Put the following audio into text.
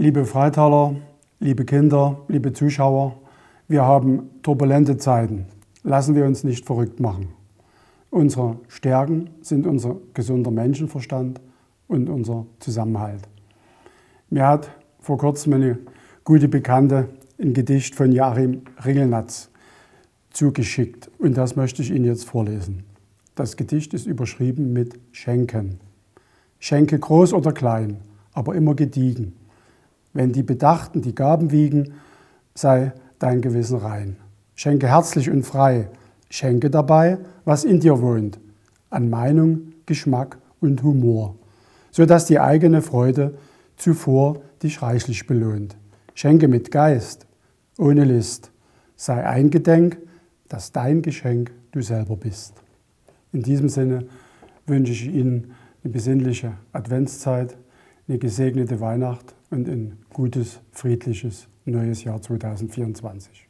Liebe Freitaler, liebe Kinder, liebe Zuschauer, wir haben turbulente Zeiten. Lassen wir uns nicht verrückt machen. Unsere Stärken sind unser gesunder Menschenverstand und unser Zusammenhalt. Mir hat vor kurzem eine gute Bekannte ein Gedicht von Joachim Ringelnatz zugeschickt und das möchte ich Ihnen jetzt vorlesen. Das Gedicht ist überschrieben mit Schenken. Schenke groß oder klein, aber immer gediegen. Wenn die Bedachten die Gaben wiegen, sei dein Gewissen rein. Schenke herzlich und frei, schenke dabei, was in dir wohnt, an Meinung, Geschmack und Humor, so dass die eigene Freude zuvor dich reichlich belohnt. Schenke mit Geist, ohne List, sei eingedenk, dass dein Geschenk du selber bist. In diesem Sinne wünsche ich Ihnen eine besinnliche Adventszeit, eine gesegnete Weihnacht und ein gutes, friedliches neues Jahr 2024.